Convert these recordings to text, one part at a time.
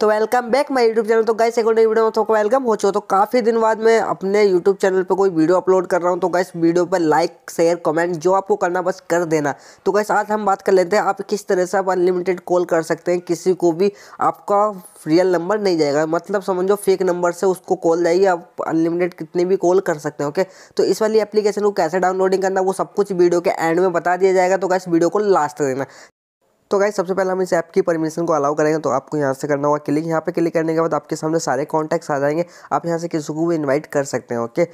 तो welcome back my YouTube channel तो guys एक नई वीडियो में तो वेलकम हो चुका तो काफ़ी दिन बाद मैं अपने यूट्यूब चैनल पे कोई वीडियो अपलोड कर रहा हूँ। तो गाइस वीडियो पर लाइक शेयर कमेंट जो आपको करना बस कर देना। तो गाइस आज हम बात कर लेते हैं, आप किस तरह से आप अनलिमिटेड कॉल कर सकते हैं। किसी को भी आपका रियल नंबर नहीं जाएगा। मतलब समझो फेक नंबर से उसको कॉल जाएगी, आप अनलिमिटेड कितनी भी कॉल कर सकते हैं ओके तो इस वाली एप्लीकेशन को कैसे डाउनलोडिंग करना, वो सब कुछ वीडियो के एंड में बता दिया जाएगा। तो गाइस वीडियो को लास्ट देना तो गाइस सबसे पहले हम इस ऐप की परमिशन को अलाउ करेंगे तो आपको यहाँ से करना होगा क्लिक यहाँ पे क्लिक करने के बाद आपके सामने सारे कॉन्टैक्ट्स आ जाएँगे। आप यहाँ से किसी को भी इन्वाइट कर सकते हैं ओके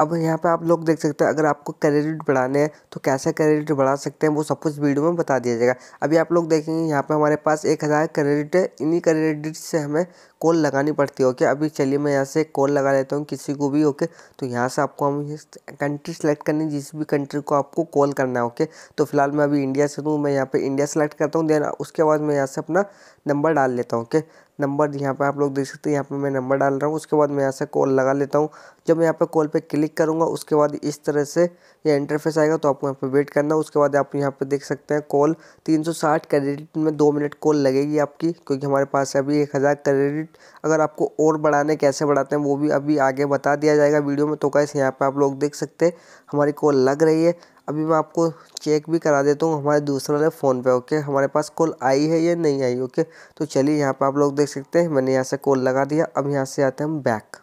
अब यहाँ पे आप लोग देख सकते हैं, अगर आपको क्रेडिट बढ़ाने हैं तो कैसे क्रेडिट बढ़ा सकते हैं, वो सब कुछ वीडियो में बता दिया जाएगा। अभी आप लोग देखेंगे, यहाँ पे हमारे पास एक हज़ार क्रेडिट है, इन्हीं क्रेडिट से हमें कॉल लगानी पड़ती है ओके अभी चलिए मैं यहाँ से कॉल लगा लेता हूँ किसी को भी ओके तो यहाँ से आपको हम कंट्री सेलेक्ट करनी, जिस भी कंट्री को आपको कॉल करना है ओके तो फ़िलहाल मैं अभी इंडिया से हूँ, मैं यहाँ पर इंडिया सेलेक्ट करता हूँ देन उसके बाद मैं यहाँ से अपना नंबर डाल लेता हूँ ओके नंबर यहाँ पे आप लोग देख सकते हैं, यहाँ पे मैं नंबर डाल रहा हूँ। उसके बाद मैं यहाँ से कॉल लगा लेता हूँ। जब मैं यहाँ पे कॉल पे क्लिक करूँगा, उसके बाद इस तरह से ये इंटरफेस आएगा तो आपको यहाँ पे वेट करना उसके बाद आप यहाँ पे देख सकते हैं कॉल 360 क्रेडिट में दो मिनट कॉल लगेगी आपकी, क्योंकि हमारे पास अभी एक हज़ार क्रेडिट अगर आपको और बढ़ाने कैसे बढ़ाते हैं, वो भी अभी आगे बता दिया जाएगा वीडियो में। तो कैसे यहाँ पर आप लोग देख सकते हैं, हमारी कॉल लग रही है। अभी मैं आपको चेक भी करा देता हूँ हमारे दूसरे वाले फ़ोन पे ओके हमारे पास कॉल आई है या नहीं आई ओके तो चलिए यहाँ पे आप लोग देख सकते हैं, मैंने यहाँ से कॉल लगा दिया। अब यहाँ से आते हैं हम बैक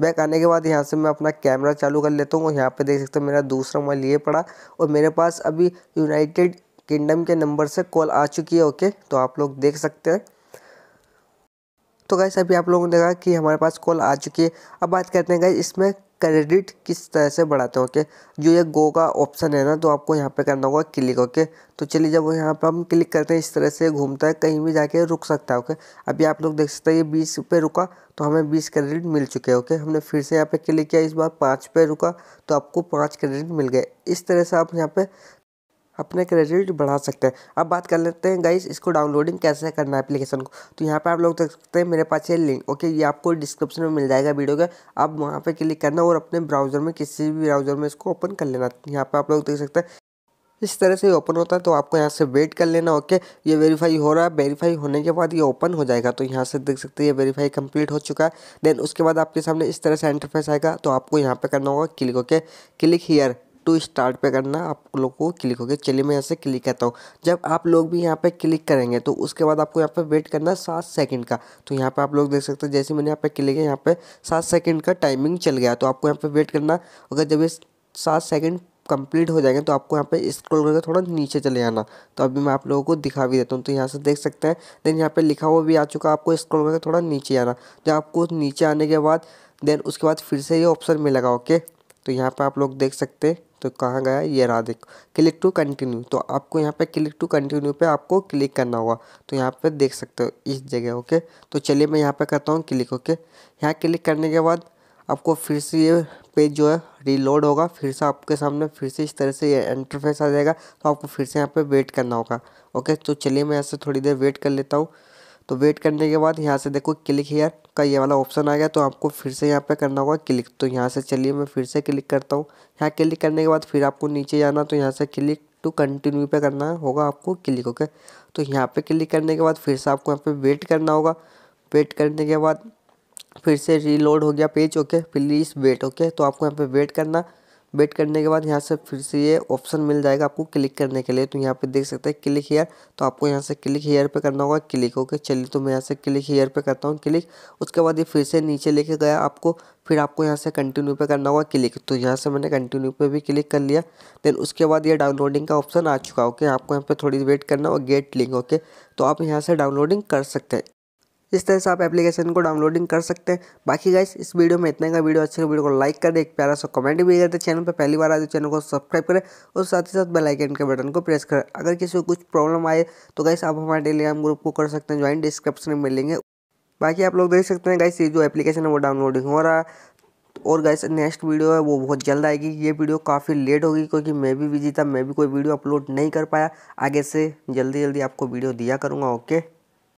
बैक आने के बाद यहाँ से मैं अपना कैमरा चालू कर लेता हूँ और यहाँ पे देख सकते हैं मेरा दूसरा मोबाइल ये पड़ा और मेरे पास अभी यूनाइटेड किंगडम के नंबर से कॉल आ चुकी है ओके तो आप लोग देख सकते हैं। तो गाइस अभी आप लोगों ने देखा कि हमारे पास कॉल आ चुकी है। अब बात करते हैं गाइस इसमें क्रेडिट किस तरह से बढ़ाते हैं ओके जो ये गो का ऑप्शन है ना तो आपको यहाँ पे करना होगा क्लिक ओके तो चलिए, जब यहाँ पे हम क्लिक करते हैं, इस तरह से घूमता है, कहीं भी जाके रुक सकता है ओके अभी आप लोग देख सकते हैं, ये बीस पे रुका तो हमें बीस क्रेडिट मिल चुके हैं ओके हमने फिर से यहाँ पे क्लिक किया, इस बार पाँच पे रुका तो आपको पाँच क्रेडिट मिल गए। इस तरह से आप यहाँ पे अपने क्रेडिट बढ़ा सकते हैं। अब बात कर लेते हैं गाइस इसको डाउनलोडिंग कैसे करना है एप्लीकेशन को? तो यहाँ पे आप लोग देख सकते हैं, मेरे पास ये लिंक ओके ये आपको डिस्क्रिप्शन में मिल जाएगा वीडियो का। आप वहाँ पे क्लिक करना और अपने ब्राउज़र में, किसी भी ब्राउज़र में इसको ओपन कर लेना। यहाँ पे आप लोग देख सकते हैं, इस तरह से ओपन होता है तो आपको यहाँ से वेट कर लेना ओके ये वेरीफाई हो रहा है। वेरीफाई होने के बाद ये ओपन हो जाएगा तो यहाँ से देख सकते हैं, ये वेरीफाई कंप्लीट हो चुका है। देन उसके बाद आपके सामने इस तरह से इंटरफेस आएगा तो आपको यहाँ पे करना होगा click okay click here to start पे करना, आप लोग को क्लिक हो गया चलिए, मैं यहाँ से क्लिक करता हूँ। जब आप लोग भी यहाँ पे क्लिक करेंगे तो उसके बाद आपको यहाँ पे वेट करना है सात सेकंड का। तो यहाँ पे आप लोग देख सकते हैं, जैसे मैंने यहाँ पे क्लिक किया, यहाँ पे सात सेकंड का टाइमिंग चल गया। तो आपको यहाँ पे वेट करना, अगर जब ये सात सेकेंड कंप्लीट हो जाएँगे तो आपको यहाँ पे स्क्रॉल करके थोड़ा नीचे चले जाना तो अभी मैं आप लोगों को दिखा भी देता हूँ। तो यहाँ से देख सकते हैं, देन यहाँ पे लिखा हुआ भी आ चुका आपको स्क्रॉल करके थोड़ा नीचे आना। जब आपको नीचे आने के बाद, देन उसके बाद फिर से ये ऑप्शन मिलेगा ओके? तो यहाँ पे आप लोग देख सकते तो कहाँ गया ये रहा देखो। क्लिक टू कंटिन्यू तो आपको यहाँ पे क्लिक टू कंटिन्यू पे आपको क्लिक करना होगा। तो यहाँ पे देख सकते हो इस जगह ओके तो चलिए मैं यहाँ पे करता हूँ क्लिक ओके यहाँ क्लिक करने के बाद आपको फिर से ये पेज जो है रीलोड होगा। फिर से आपके सामने फिर से इस तरह से ये इंटरफेस आ जाएगा। तो आपको फिर से यहाँ पे वेट करना होगा ओके तो चलिए मैं यहाँ से थोड़ी देर वेट कर लेता हूँ। तो वेट करने के बाद यहाँ से देखो क्लिक हेयर का ये वाला ऑप्शन आ गया तो आपको फिर से यहाँ पे करना होगा क्लिक तो यहाँ से चलिए मैं फिर से क्लिक करता हूँ। यहाँ क्लिक करने के बाद फिर आपको नीचे जाना तो यहाँ से क्लिक टू कंटिन्यू पे करना होगा आपको क्लिक ओके तो यहाँ पे क्लिक करने के बाद फिर से आपको यहाँ पे वेट करना होगा। वेट करने के बाद फिर से रीलोड हो गया page okay please wait okay तो आपको यहाँ पे वेट करना। वेट करने के बाद यहाँ से फिर से ये ऑप्शन मिल जाएगा आपको क्लिक करने के लिए। तो यहाँ पे देख सकते हैं क्लिक हेयर तो आपको यहाँ से क्लिक हेयर पे करना होगा। क्लिक ओके, चलिए तो मैं यहाँ से क्लिक हेयर पे करता हूँ क्लिक। उसके बाद ये फिर से नीचे लेके गया आपको। फिर आपको यहाँ से कंटिन्यू पे करना होगा क्लिक। तो यहाँ से मैंने कंटिन्यू पे भी क्लिक कर लिया। देन उसके बाद ये डाउनलोडिंग का ऑप्शन आ चुका ओके, आपको यहाँ पे थोड़ी वेट करना होगा। Get link okay. तो आप यहाँ से डाउनलोडिंग कर सकते हैं। इस तरह से आप एप्लीकेशन को डाउनलोडिंग कर सकते हैं। बाकी गाइस इस वीडियो में इतना का वीडियो अच्छे वीडियो को लाइक कर दे एक प्यारा सा कमेंट भी कर दे चैनल पर पहली बार आए चैनल को सब्सक्राइब करें और साथ ही साथ बेलाइकन के बटन को प्रेस करें। अगर किसी को कुछ प्रॉब्लम आए तो गाइस आप हमारे टेलीग्राम ग्रुप को कर सकते हैं ज्वाइन डिस्क्रिप्शन में मिलेंगे। बाकी आप लोग देख सकते हैं गाइस ये जो एप्लीकेशन है, वो डाउनलोडिंग हो रहा है। और गाइस नेक्स्ट वीडियो है, वो बहुत जल्द आएगी। ये वीडियो काफ़ी लेट होगी, क्योंकि मैं भी बिज़ी था, मैं भी कोई वीडियो अपलोड नहीं कर पाया। आगे से जल्दी जल्दी आपको वीडियो दिया करूँगा ओके